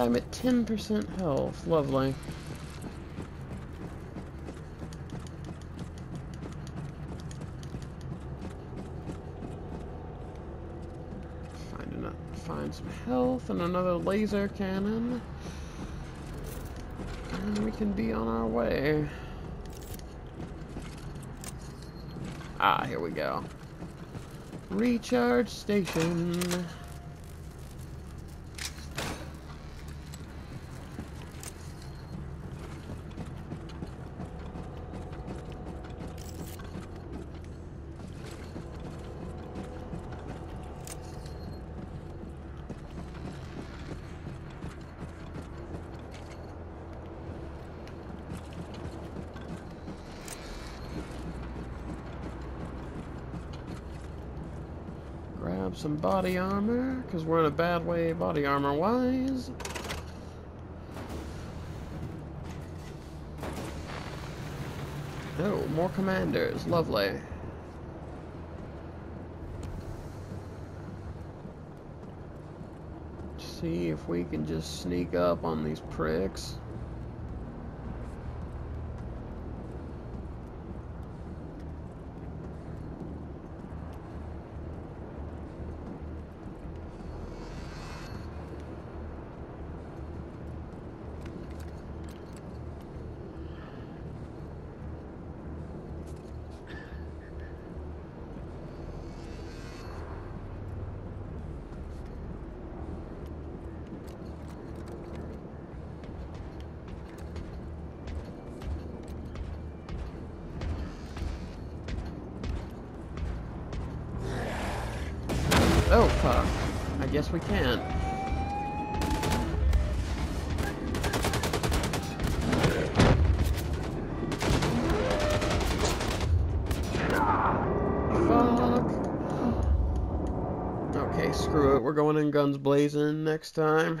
I'm at 10% health. Lovely. Find, a, find some health and another laser cannon. And we can be on our way. Ah, here we go. Recharge station. Grab some body armor, because we're in a bad way body armor-wise. Oh, more commanders. Lovely. See if we can just sneak up on these pricks. Oh, fuck. I guess we can't. Fuck. Okay, screw it. We're going in guns blazing next time.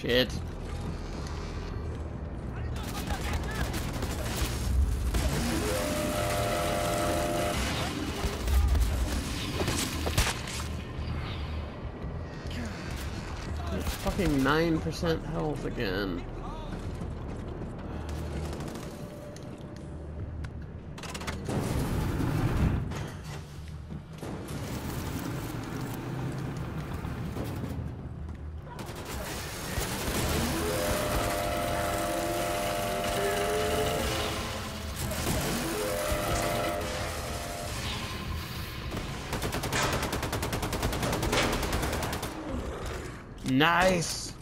Shit. Fucking 9% health again. Nice!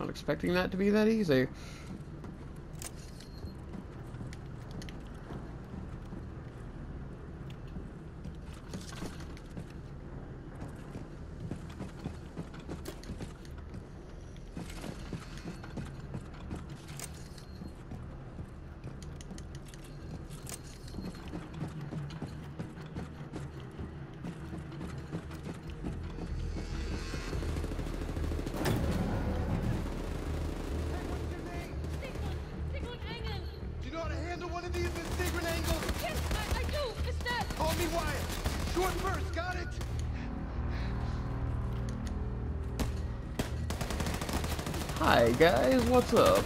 Not expecting that to be that easy. What's up?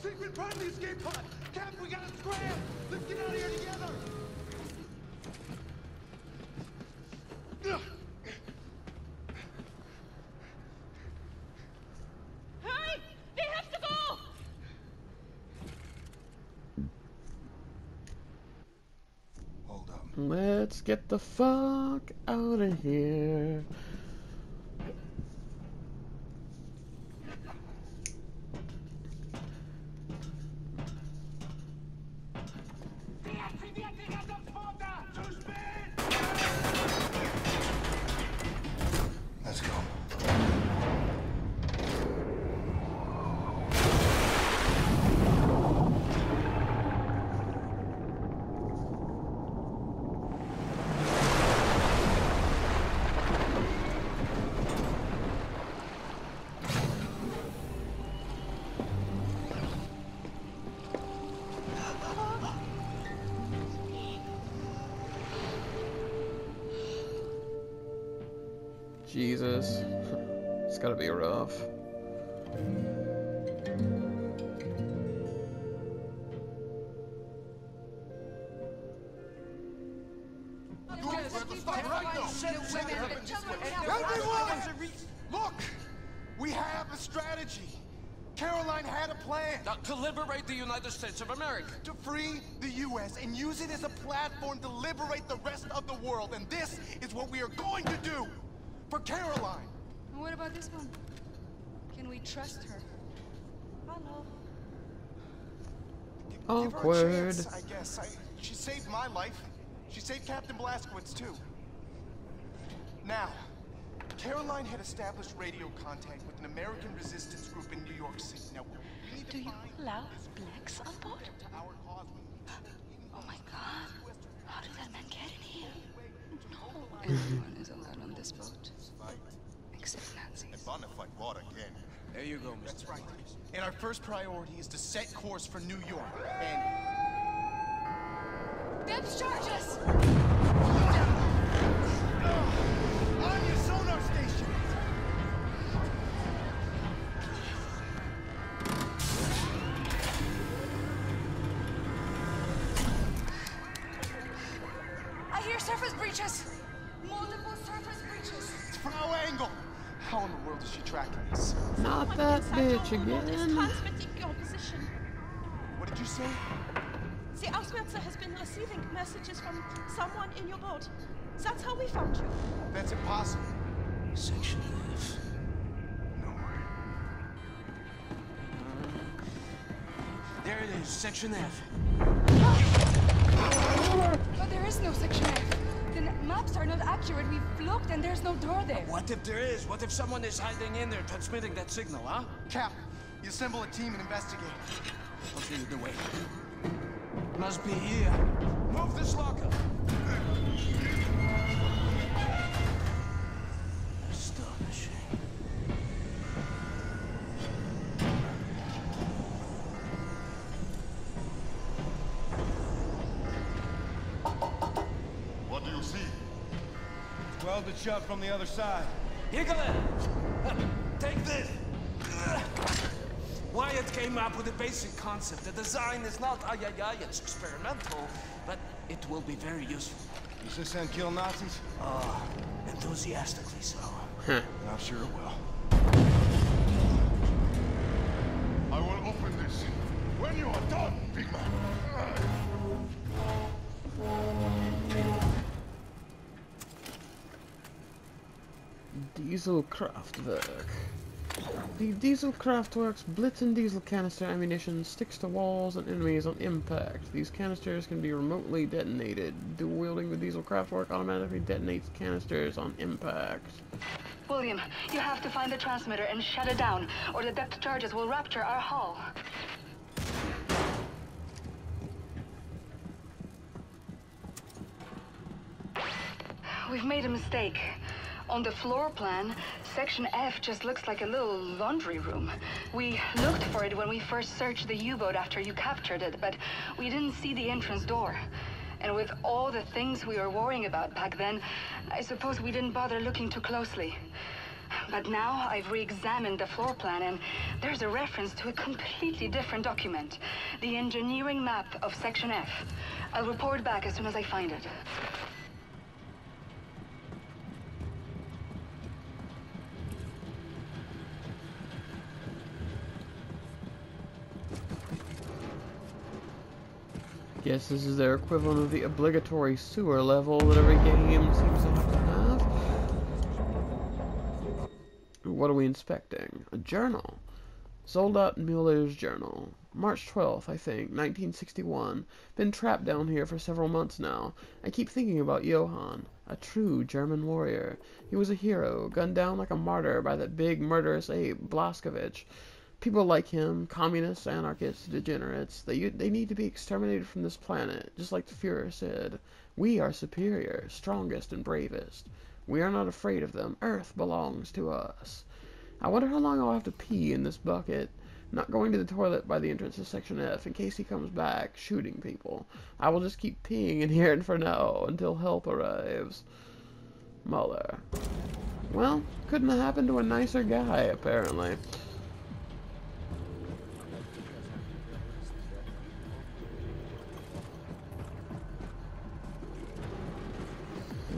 Secret part of the escape pod. Cap, we gotta scram. Let's get out of here together. Ugh. Let's get the fuck out of here. Jesus. It's gotta be rough. Everyone! Look! We have a strategy. Caroline had a plan Now, to liberate the United States of America. to free the U.S. and use it as a platform to liberate the rest of the world. And this is what we are going to do for Caroline. And what about this one? Can we trust her? Hello. Give her a Awkward. chance, I guess. I, she saved my life. She saved Captain Blazkowicz, too. Now, Caroline had established radio contact with an American resistance group in New York City. Now, we need to Do you find allow blacks on board? our cause. Oh my god. How did that man get in here? No. Everyone is allowed on this boat. Except Nancy. Gonna fight war again. There you go, Mr. That's right. And our first priority is to set course for New York. And Depth charges! on your sonar station. I hear surface breaches! Multiple surface breaches! It's Frau Engel. How in the world is she tracking this? Not that bitch again. transmitting your position. What did you say? The Ausmerzer has been receiving messages from someone in your boat. That's how we found you. That's impossible. Section F. No way. There it is, Section F. But there is no section F. The n- maps are not accurate. We've looked and there's no door there. What if there is? What if someone is hiding in there transmitting that signal, huh? Cap, you assemble a team and investigate. I'll show you the way. Must be here. Move this locker. Welded shut from the other side. Higgle! Take this! Wyatt came up with a basic concept. The design is not ay ay ay, it's experimental, but it will be very useful. Does this end kill Nazis? Ah, enthusiastically so. I'm sure it will. Dieselkraftwerk. The Diesel Dieselkraftwerk's Blitzen diesel canister ammunition sticks to walls and enemies on impact. These canisters can be remotely detonated. Dual wielding the Diesel Dieselkraftwerk automatically detonates canisters on impact. William, you have to find the transmitter and shut it down, or the depth charges will rupture our hull. We've made a mistake. On the floor plan, Section F just looks like a little laundry room. We looked for it when we first searched the U-boat after you captured it, but we didn't see the entrance door. And with all the things we were worrying about back then, I suppose we didn't bother looking too closely. But now I've re-examined the floor plan and there's a reference to a completely different document. The engineering map of Section F. I'll report back as soon as I find it. Guess this is their equivalent of the obligatory sewer level that every game seems to have to have. What are we inspecting? A journal. Soldat Mueller's journal. March 12th, I think, 1961. Been trapped down here for several months now. I keep thinking about Johann. A true German warrior. He was a hero, gunned down like a martyr by that big murderous ape, Blazkowicz. People like him, communists, anarchists, degenerates, they, they need to be exterminated from this planet, just like the Fuhrer said. We are superior, strongest, and bravest. We are not afraid of them. Earth belongs to us. I wonder how long I'll have to pee in this bucket. Not going to the toilet by the entrance to Section F in case he comes back, shooting people. I will just keep peeing in here and for now until help arrives. Muller. Well, couldn't have happened to a nicer guy, apparently.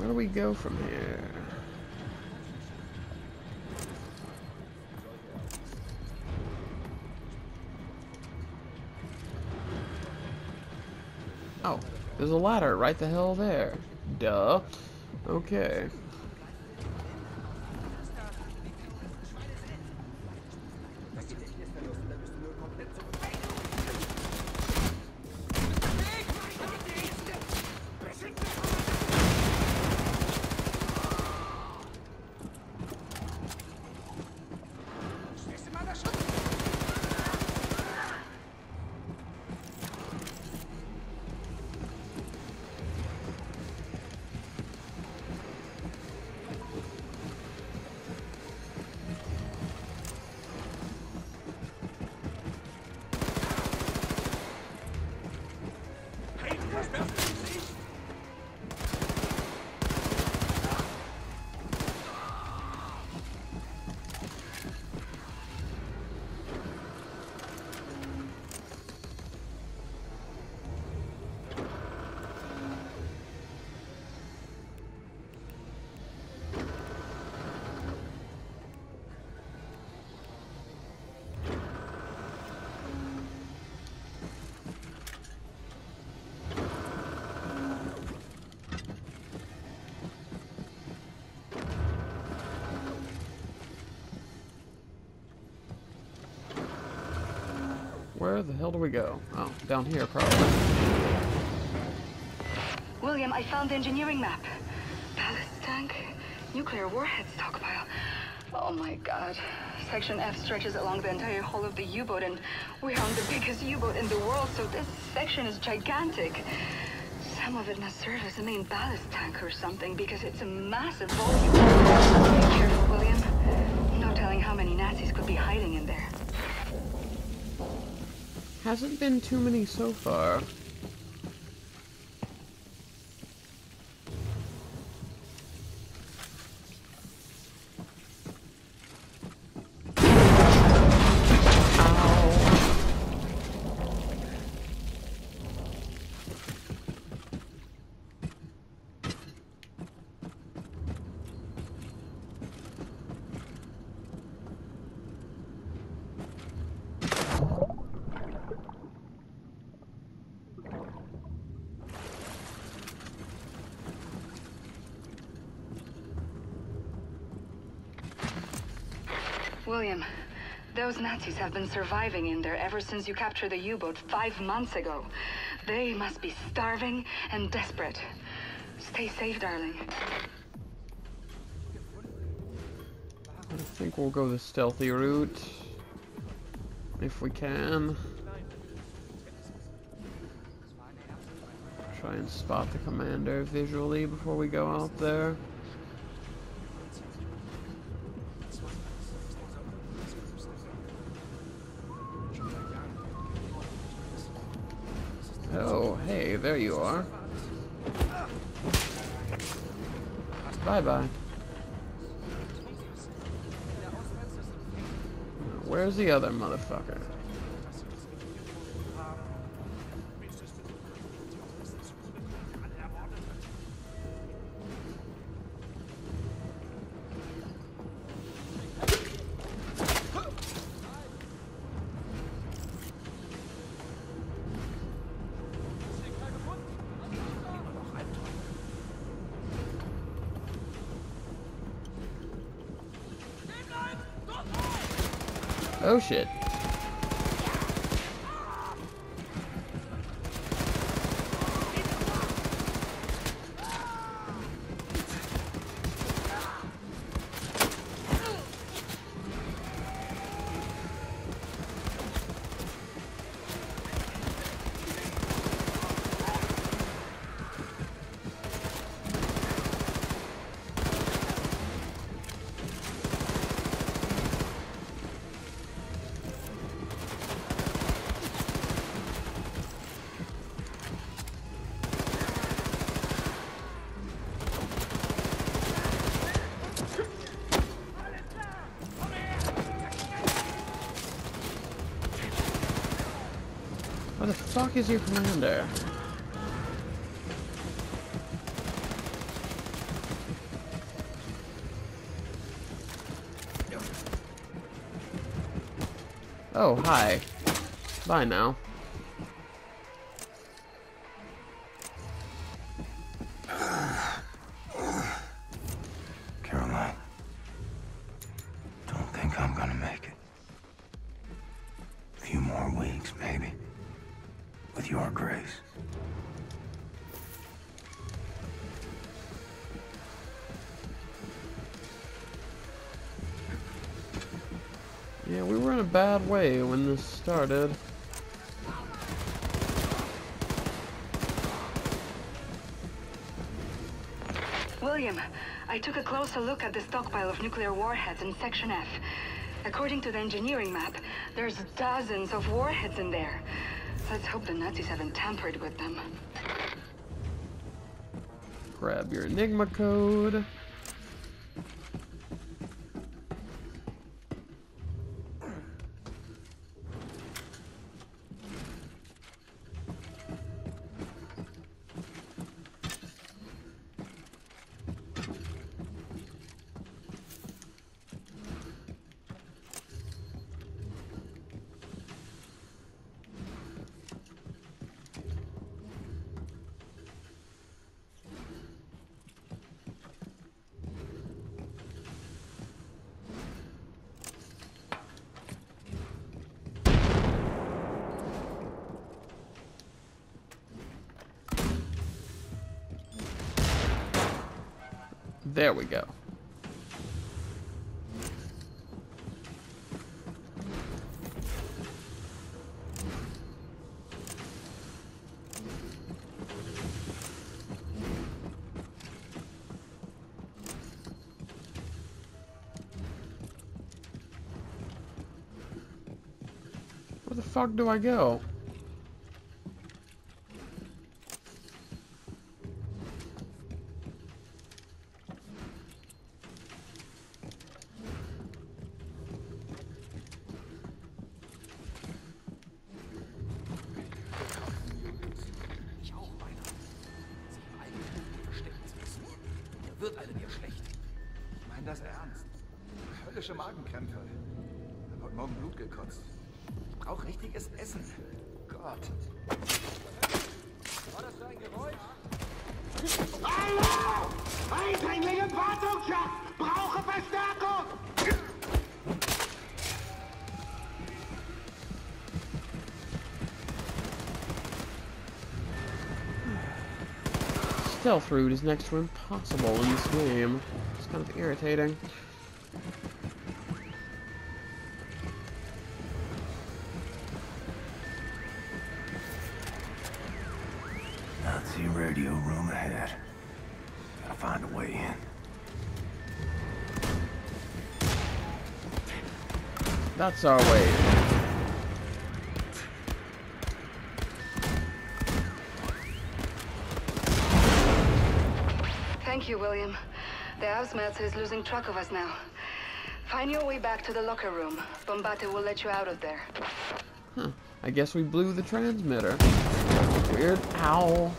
Where do we go from here? Oh, there's a ladder right the hell there. Duh. Okay. Where the hell do we go? Oh, down here probably. William, I found the engineering map. Ballast tank, nuclear warhead stockpile. Oh my god. Section F stretches along the entire hull of the U-boat, and we're on the biggest U-boat in the world, so this section is gigantic. Some of it must serve as a main ballast tank or something, because it's a massive volume. Be careful, William. No telling how many Nazis could be hiding in there. Hasn't been too many so far. William, those Nazis have been surviving in there ever since you captured the U-boat five months ago. They must be starving and desperate. Stay safe, darling. I think we'll go the stealthy route. If we can. Try and spot the commander visually before we go out there. You are. Bye-bye. Where's the other motherfucker? Fuck is your commander? Oh, hi. Bye now. In a bad way when this started. William, I took a closer look at the stockpile of nuclear warheads in Section F. According to the engineering map, there's dozens of warheads in there. Let's hope the Nazis haven't tampered with them. Grab your Enigma code. There we go. Where the fuck do I go? Stealth route is next to impossible in this game. It's kind of irritating. That's our way. Thank you, William. The Ausmerzer is losing track of us now. Find your way back to the locker room. Bombate will let you out of there. Huh. I guess we blew the transmitter. Weird. Ow.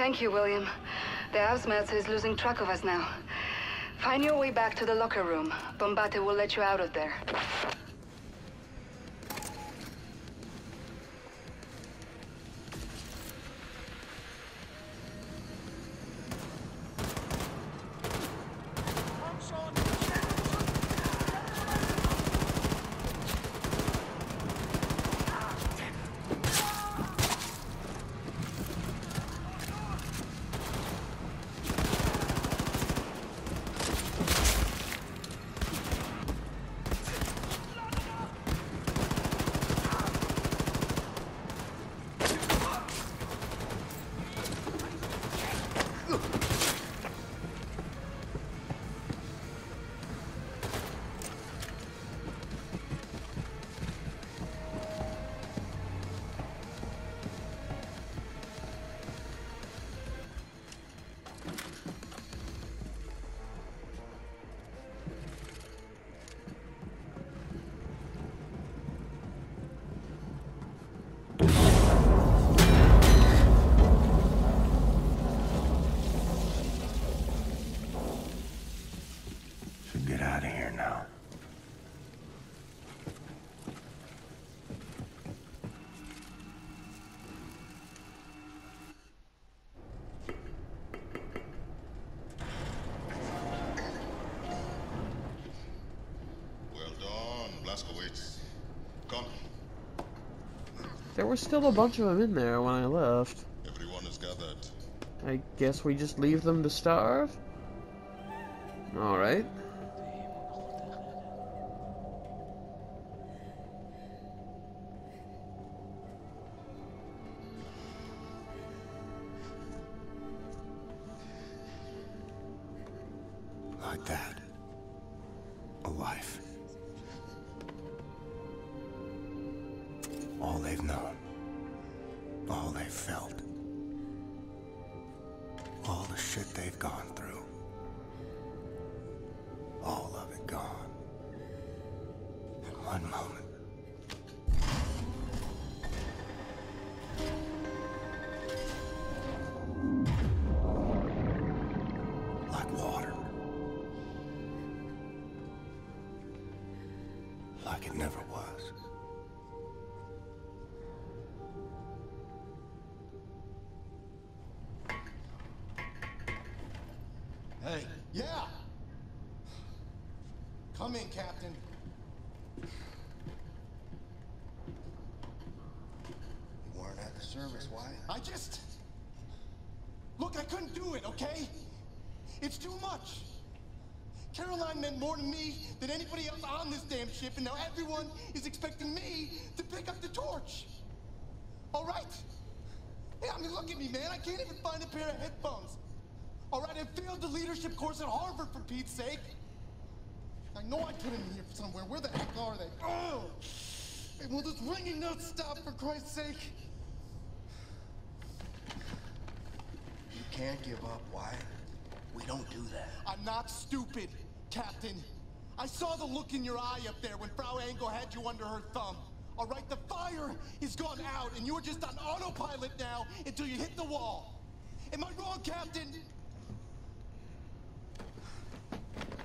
Thank you, William. The Ausmerzer is losing track of us now. Find your way back to the locker room. Bombate will let you out of there. Were still a bunch of them in there when I left. everyone is gathered. I guess we just leave them to starve? Felt. All the shit they've gone through. All of it gone. In one moment. Captain. You weren't at the service, why? I just... Look, I couldn't do it, okay? It's too much. Caroline meant more to me than anybody else on this damn ship, and now everyone is expecting me to pick up the torch. All right? Yeah, I mean, look at me, man. I can't even find a pair of headphones. All right, I failed the leadership course at Harvard, for Pete's sake. I know I put them in here somewhere. Where the heck are they? Oh! Hey, will this ringing not stop, for Christ's sake? You can't give up, why? We don't do that. I'm not stupid, Captain. I saw the look in your eye up there when Frau Engel had you under her thumb. All right, the fire is gone out, and you're just on autopilot now until you hit the wall. Am I wrong, Captain?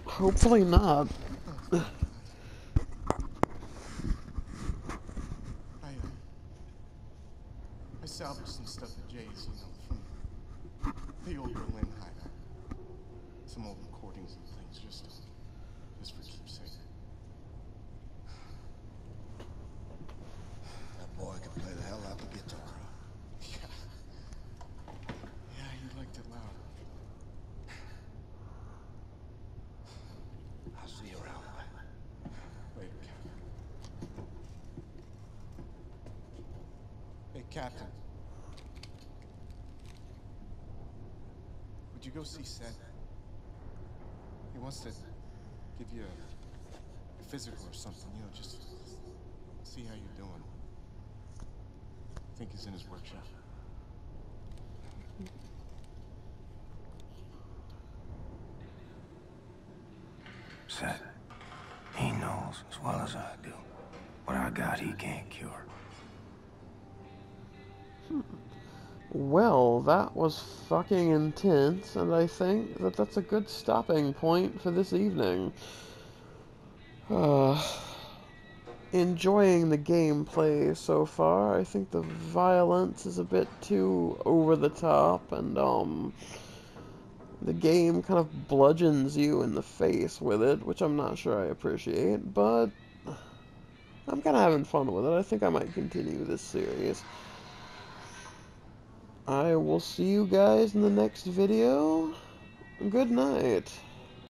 Hopefully not. I, uh, I salvaged some stuff at Jay's, you know, from the old Berlin hideout. Some old recordings and things, just for keepsake. That boy can play the hell out the guitar. Yeah. Yeah, he liked it loud. I'll see you around, boy. Later, Captain. Hey, Captain. Did you go see Set? He wants to give you a, a physical or something, you know, just see how you're doing. I think he's in his workshop. Set. He knows as well as I do. What I got, he can't cure. Well, that was fucking intense, and I think that that's a good stopping point for this evening. Uh, enjoying the gameplay so far. I think the violence is a bit too over the top, and, um, the game kind of bludgeons you in the face with it, which I'm not sure I appreciate, but I'm kind of having fun with it. I think I might continue this series. I will see you guys in the next video. Good night.